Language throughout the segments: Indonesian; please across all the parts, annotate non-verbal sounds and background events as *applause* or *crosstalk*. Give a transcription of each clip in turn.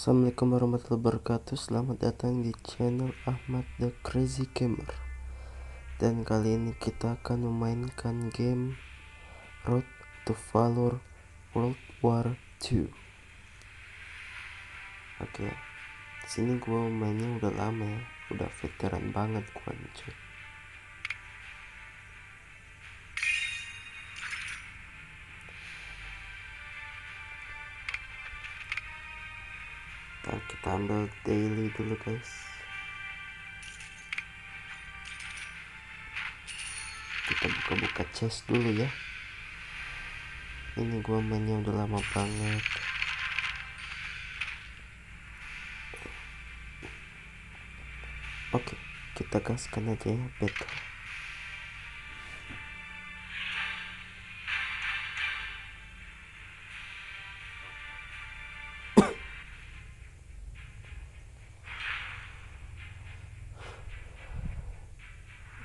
Assalamualaikum warahmatullahi wabarakatuh. Selamat datang di channel Ahmad The Crazy Gamer. Dan kali ini kita akan memainkan game Road to Valor World War 2 Oke Sini gua mainnya udah lama ya. Udah veteran banget gua cuy Kita ambil daily dulu guys. Kita buka-buka chest dulu ya. Ini gua mainnya udah lama banget. Oke kita gaskan aja ya battle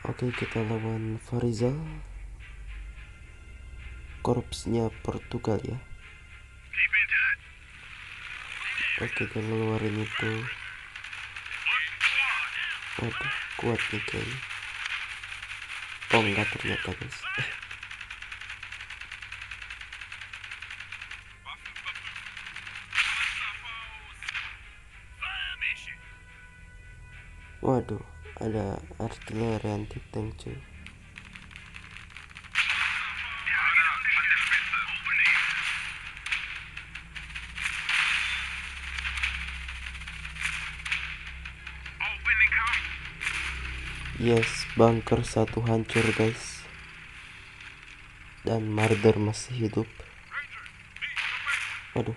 Oke kita lawan Farizal Korpsnya Portugal ya. Oke kita ngeluarin itu. Waduh kuat nih kayaknya. Oh enggak ternyata guys. Waduh ada artileri anti tank cuy Yes, bunker satu hancur guys. Dan Marder masih hidup. Waduh,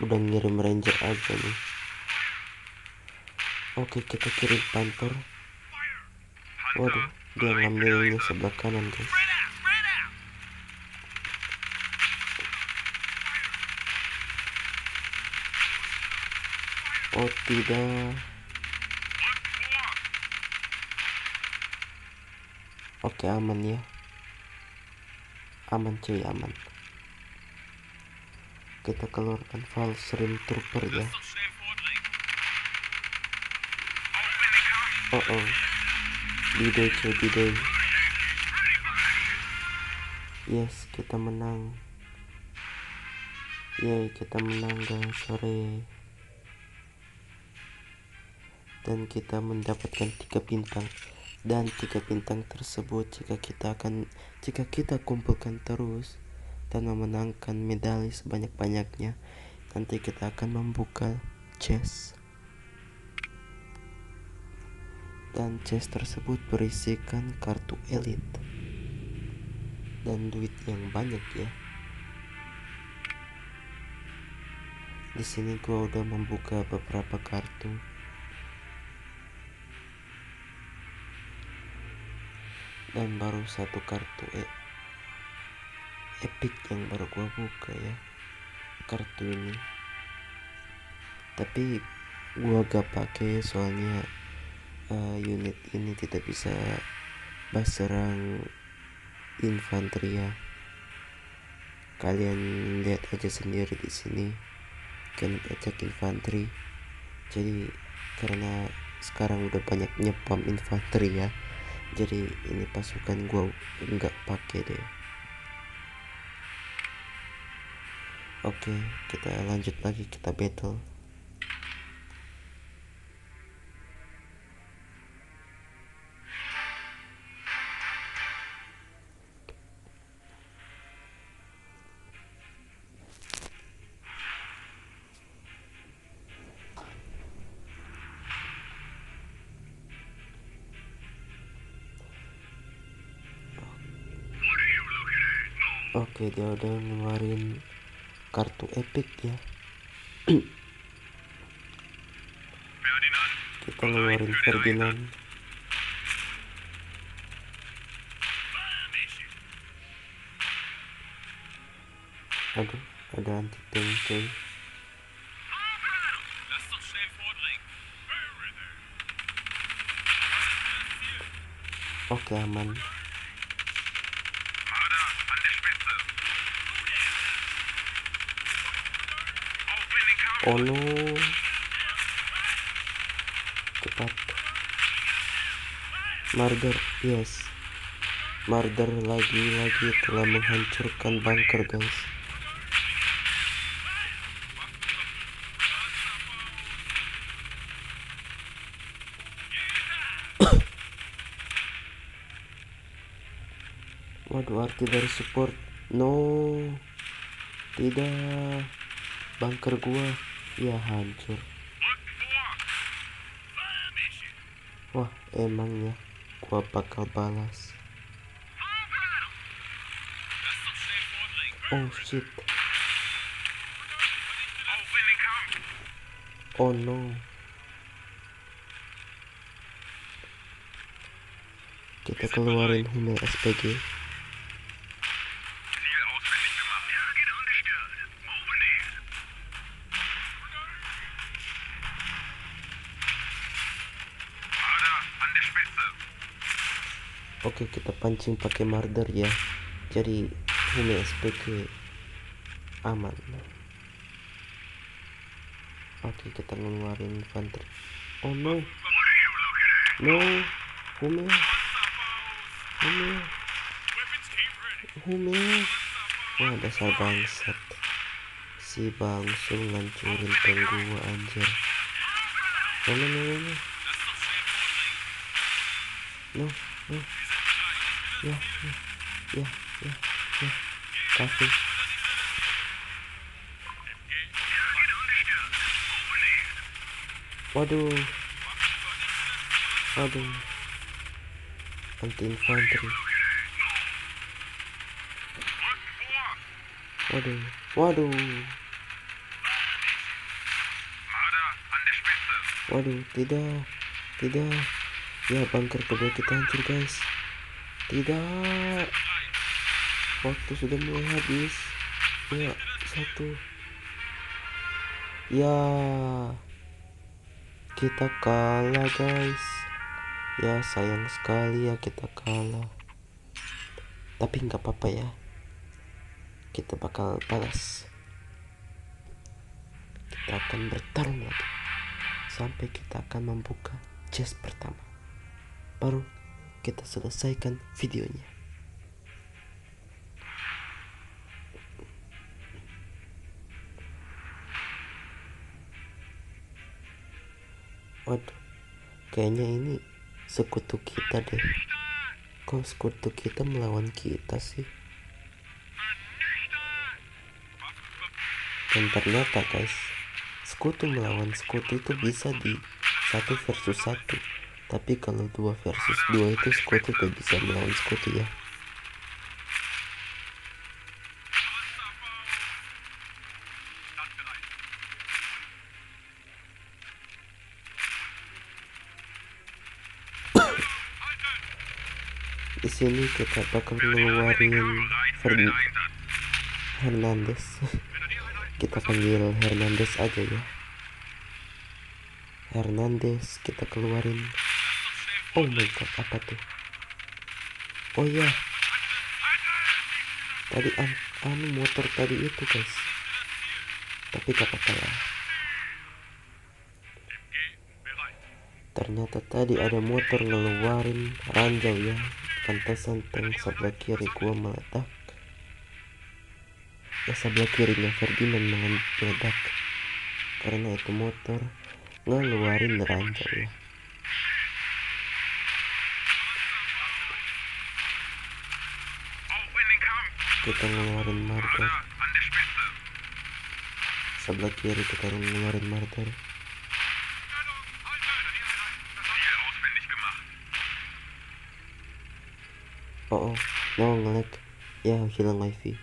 udah ngirim ranger aja nih. Oke, kita kirim panther. Waduh, dia ngambilnya sebelah kanan guys. Oh tidak. Oke aman ya. Aman cuy aman. Kita keluarkan Valsrim Trooper ya. Oh oh. Biday cuy. Yes kita menang. Yay kita menang guys sore. Dan kita mendapatkan tiga bintang dan tiga bintang tersebut jika kita akan jika kita kumpulkan terus dan memenangkan medali sebanyak-banyaknya nanti kita akan membuka chest dan chest tersebut berisikan kartu elite dan duit yang banyak ya. Di sini gua udah membuka beberapa kartu. Dan baru satu kartu e epic yang baru gua buka ya kartu ini. Tapi gua gak pakai soalnya uh, unit ini tidak bisa baserang infanteri ya. Kalian lihat aja sendiri di sini. Kan attack infanteri. Jadi karena sekarang udah banyak nyepam infanteri ya jadi ini pasukan gua nggak pakai deh. Oke kita lanjut lagi kita battle Oke dia udah ngeluarin kartu epic ya. Kita ngeluarin Ferdinand. Aduh ada anti tank cuy. Oke aman oh no cepat. Marder yes. Marder lagi-lagi telah menghancurkan bunker guys. *coughs* Waduh arti dari support. No. Tidak. Bunker gua ya hancur. Wah emangnya gua bakal balas. Oh shit. Oh no. Kita keluarin Hume SPG Oke kita pancing pakai marder ya. Jadi Hume SPG aman. Oke kita ngeluarin infanteri Oh no. No. Hume. Hume. Hume. Wah dasar bangsat. Si bangsul ngancurin tank anjir. No no no no No no ya ya ya ya ya. Kasih. Waduh. Waduh. Anti infanteri. Waduh. Waduh. Waduh tidak. Tidak. Ya bunker kedua kita hancur guys tidak. Waktu sudah mulai habis. Ya satu. Ya. Kita kalah guys. Ya sayang sekali ya kita kalah. Tapi nggak apa-apa ya. Kita bakal balas. Kita akan bertarung lagi. Sampai kita akan membuka chest pertama. Baru kita selesaikan videonya. Waduh kayaknya ini sekutu kita deh. Kok sekutu kita melawan kita sih? Dan ternyata guys sekutu melawan sekutu itu bisa di satu versus satu tapi kalau dua versus dua itu sekutu gak bisa melawan sekutu ya *coughs* di sini kita bakal ngeluarin Hernandez. *laughs* Kita panggil Hernandez aja ya. Hernandez kita keluarin oh my god apa tuh oh ya tadi an anu motor tadi itu guys. Tapi gak apa-apa ya ternyata tadi ada motor ngeluarin ranjau ya. Pantasan tank sebelah kiri gua meledak. Ya sebelah kirinya Ferdinand meledak. Karena itu motor ngeluarin ranjau ya kita ngeluarin marker. Sebelah kiri kita ngeluarin marker. Oh, oh no ngelag? Ya hilang wifi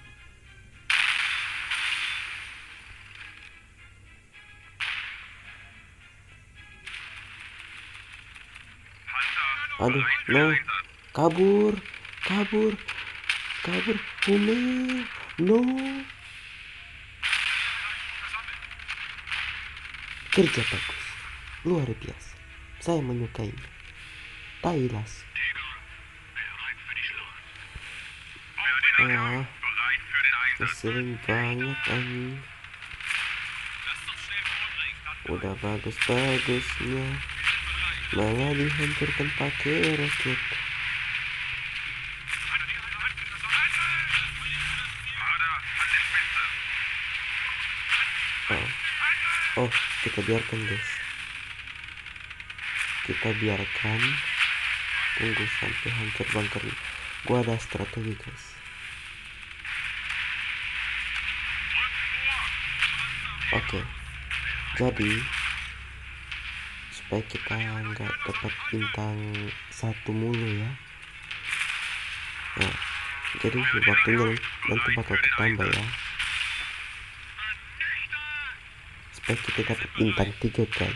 aduh no kabur kabur kabur Hume no kerja bagus luar biasa. Saya menyukai Tailas ah sering banget anjing. Udah bagus-bagusnya. Malah dihancurkan pakai roket oh kita biarkan guys. Kita biarkan. Tunggu sampai hancur bunker. Gua ada strategi guys. Oke. Okay. jadi supaya kita nggak dapat bintang satu mulu ya. Nah jadi waktunya nanti bakal ketambah ya Esto Infantillo 3.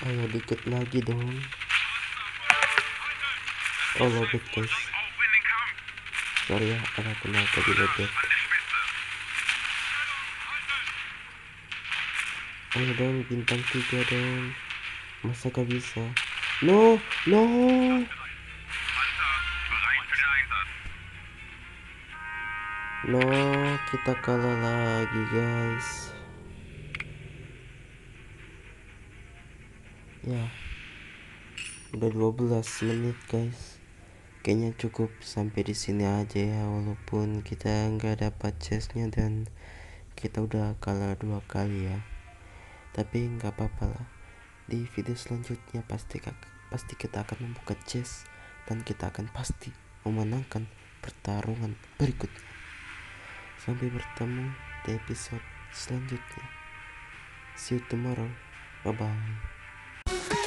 Ayo dikit lagi dong. Oh lobet guys sorry ya ada kenapa di lobet ayo dong bintang tiga dong. Masa gak bisa? No no. No kita kalah lagi guys ya. Udah 12 menit guys. Kayaknya cukup sampai di sini aja ya walaupun kita nggak dapat chestnya dan kita udah kalah dua kali ya. Tapi nggak apa-apa lah. Di video selanjutnya pasti pasti kita akan membuka chest dan kita akan pasti memenangkan pertarungan berikutnya. Sampai bertemu di episode selanjutnya. See you tomorrow. Bye bye ピッ!